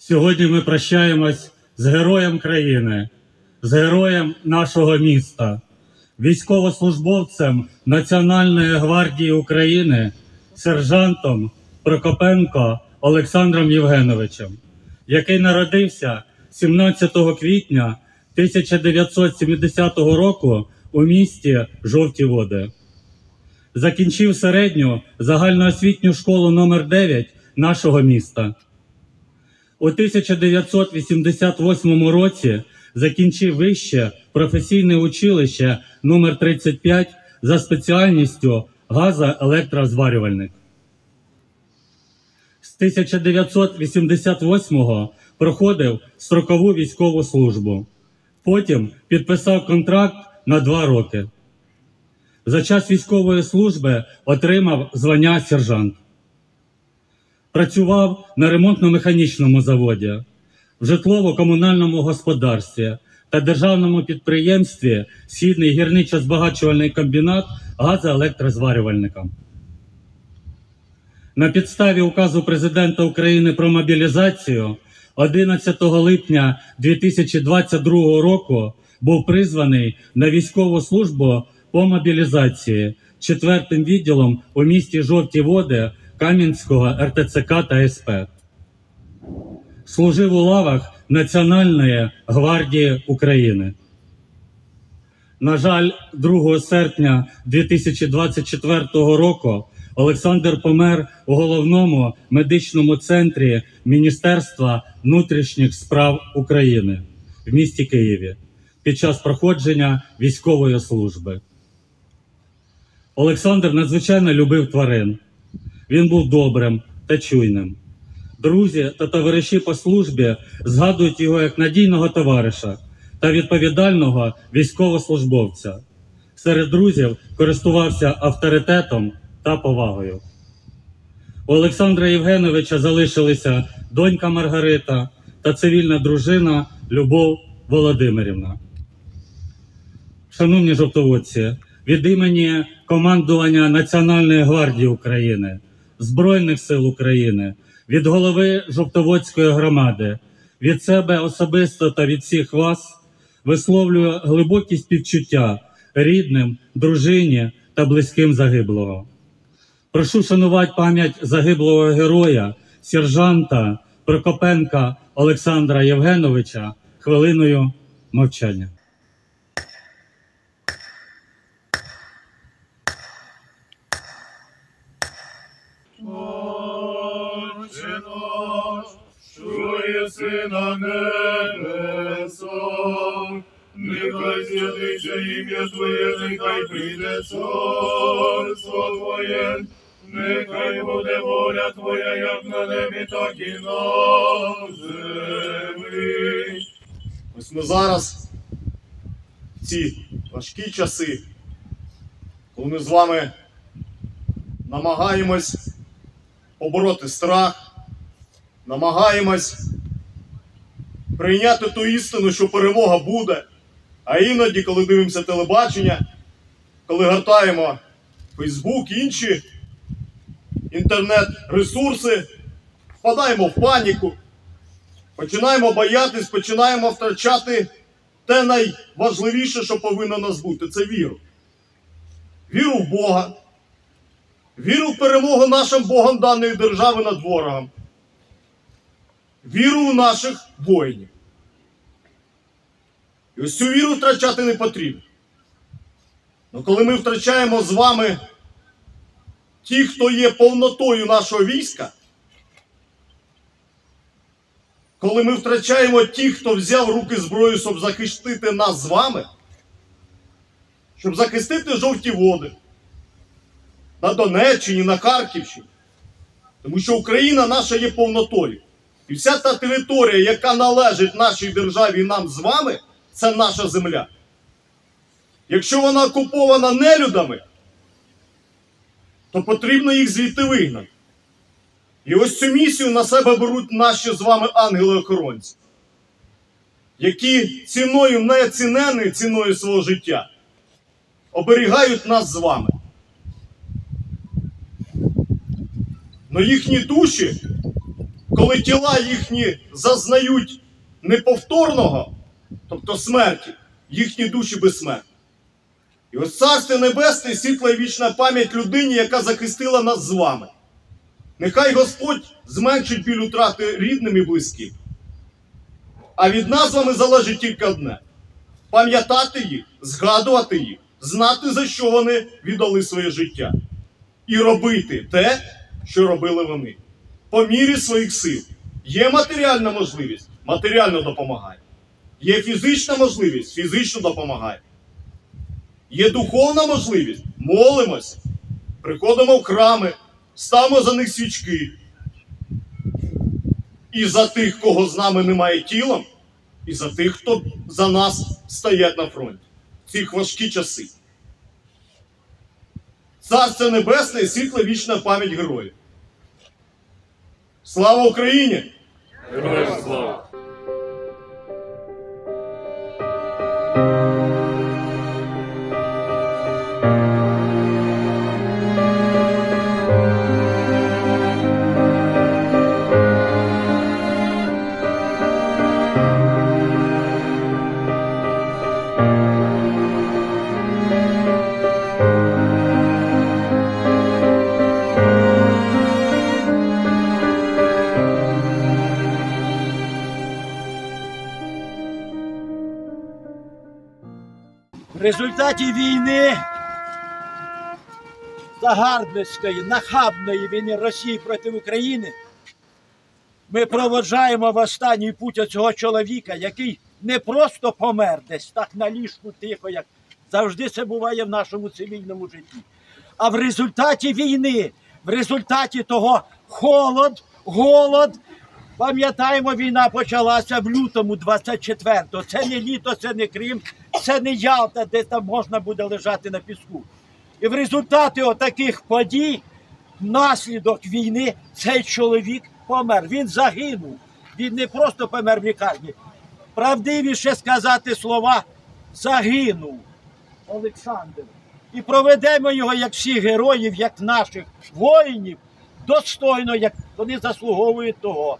Сьогодні ми прощаємось з героєм країни, з героєм нашого міста, військовослужбовцем Національної гвардії України, сержантом Прокопенко Олександром Євгеновичем, який народився 17 квітня 1970 року у місті Жовті Води. Закінчив середню загальноосвітню школу номер 9 нашого міста. У 1988 році закінчив вище професійне училище номер 35 за спеціальністю газоелектрозварювальник. З 1988 проходив строкову військову службу. Потім підписав контракт на два роки. За час військової служби отримав звання сержант. Працював на ремонтно-механічному заводі, в житлово-комунальному господарстві та державному підприємстві Східний гірничо-збагачувальний комбінат газоелектрозварювальником. На підставі указу президента України про мобілізацію 11 липня 2022 року був призваний на військову службу по мобілізації четвертим відділом у місті Жовті Води Кам'янського РТЦК та СП. Служив у лавах Національної гвардії України. На жаль, 2 серпня 2024 року Олександр помер у головному медичному центрі Міністерства внутрішніх справ України в місті Києві під час проходження військової служби. Олександр надзвичайно любив тварин. Він був добрим та чуйним. Друзі та товариші по службі згадують його як надійного товариша та відповідального військовослужбовця. Серед друзів користувався авторитетом та повагою. У Олександра Євгеновича залишилися донька Маргарита та цивільна дружина Любов Володимирівна. Шановні жовтоводці, від імені командування Національної гвардії України, Збройних сил України, від голови Жовтоводської громади, від себе особисто та від всіх вас висловлюю глибокі співчуття рідним, дружині та близьким загиблого. Прошу шанувати пам'ять загиблого героя, сержанта Прокопенка Олександра Євгеновича хвилиною мовчання. Що єси на небесах, нехай святиться ім'я Твоє, нехай прийде царство Твоє, нехай буде воля Твоя, як на небі, так і на землі. Ось ми зараз в ці важкі часи, коли ми з вами намагаємось побороти страх, намагаємось прийняти ту істину, що перемога буде. А іноді, коли дивимося телебачення, коли гортаємо Фейсбук, інші інтернет-ресурси, впадаємо в паніку, починаємо боятись, починаємо втрачати те найважливіше, що повинно нас бути це віру. Віру в Бога, віру в перемогу нашим Богом даної держави над ворогом, віру в наших воїнів. І ось цю віру втрачати не потрібно. Але коли ми втрачаємо з вами ті, хто є повнотою нашого війська, коли ми втрачаємо ті, хто взяв руки зброю, щоб захистити нас з вами, щоб захистити жовті води на Донеччині, на Харківщині. Тому що Україна наша є повнотою. І вся та територія, яка належить нашій державі нам з вами, це наша земля. Якщо вона окупована нелюдами, то потрібно їх звідти вигнати. І ось цю місію на себе беруть наші з вами ангели-охоронці, які ціною неоціненою ціною свого життя оберігають нас з вами. Но їхні душі коли тіла їхні зазнають неповторного, тобто смерті, їхні душі безсмертні. І ось царство небесне, світла і вічна пам'ять людині, яка захистила нас з вами. Нехай Господь зменшить біль утрати рідним і близьким. А від нас з вами залежить тільки одне: пам'ятати їх, згадувати їх, знати, за що вони віддали своє життя, і робити те, що робили вони. По мірі своїх сил. Є матеріальна можливість, матеріально допомагає. Є фізична можливість, фізично допомагає. Є духовна можливість, молимося, приходимо в храми, ставимо за них свічки. І за тих, кого з нами немає тілом, і за тих, хто за нас стоять на фронті ці важкі часи. Царство Небесне і світла вічна пам'ять героїв. Слава Україні! Героям слава! Результаті війни загарбницької, нахабної війни Росії проти України ми проводжаємо в останній путь цього чоловіка, який не просто помер десь так на ліжку тихо, як завжди це буває в нашому цивільному житті. А в результаті війни, в результаті того холод, голод. Пам'ятаємо, війна почалася в лютому 24-го. Це не літо, це не Крим, це не Ялта, де там можна буде лежати на піску. І в результаті отаких подій, внаслідок війни, цей чоловік помер. Він загинув. Він не просто помер в лікарні. Правдивіше сказати слова загинув Олександр. І проведемо його як всіх героїв, як наших воїнів, достойно, як вони заслуговують того.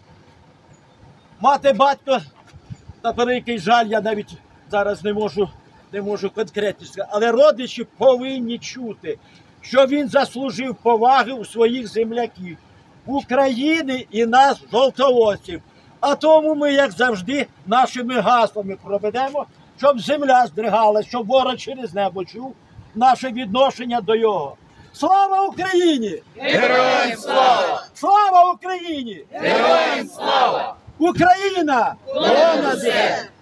Мати батько, на великий жаль, я навіть зараз не можу, не можу конкретно сказати, але родичі повинні чути, що він заслужив поваги у своїх земляків України і нас, жовтоводців. А тому ми, як завжди, нашими гаслами проведемо, щоб земля здригалась, щоб ворог через небо чув наше відношення до його. Слава Україні! Героям слава! Слава Україні! Героям слава! Україна! Понад!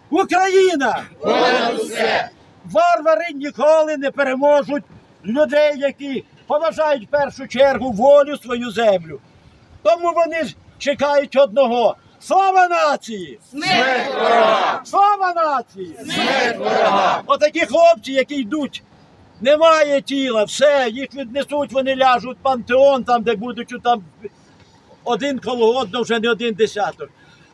Україна! Понад усе! Варвари ніколи не переможуть людей, які поважають в першу чергу волю свою землю. Тому вони ж чекають одного. Слава нації! Смерть ворогам! Слава нації! Смерть ворогам! Отакі хлопці, які йдуть, немає тіла, все, їх віднесуть, вони ляжуть в пантеон, там, де будуть там один коло одного, вже не один десяток.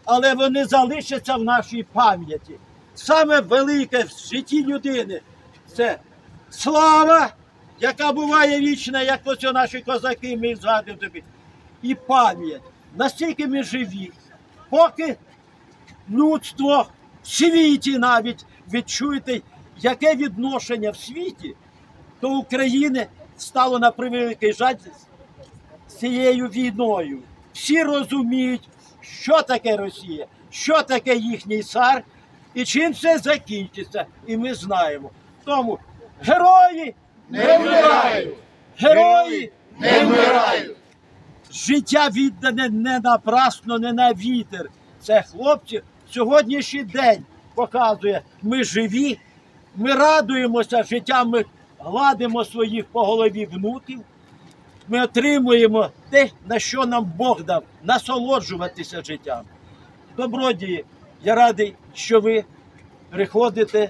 Але вони залишаться в нашій пам'яті. Саме велике в житті людини це слава, яка буває вічна, як ось наші козаки, ми згадуємо тобі. І пам'ять. Настільки ми живі, поки людство в світі навіть відчуєте, яке відношення в світі до України стало на превеликий жаль з цією війною. Всі розуміють, що таке Росія, що таке їхній цар і чим це закінчиться. І ми знаємо. Тому герої Не вмирають! Герої Не вмирають! життя віддане не напрасно, не на вітер. Це хлопці сьогоднішній день показує, ми живі, ми радуємося життям, ми гладимо своїх по голові внуків. Ми отримуємо те, на що нам Бог дав, насолоджуватися життям. Добродії, я радий, що ви приходите,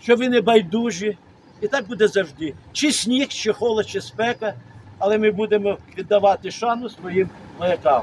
що ви не байдужі. І так буде завжди. Чи сніг, чи холод, чи спека, але ми будемо віддавати шану своїм маякам.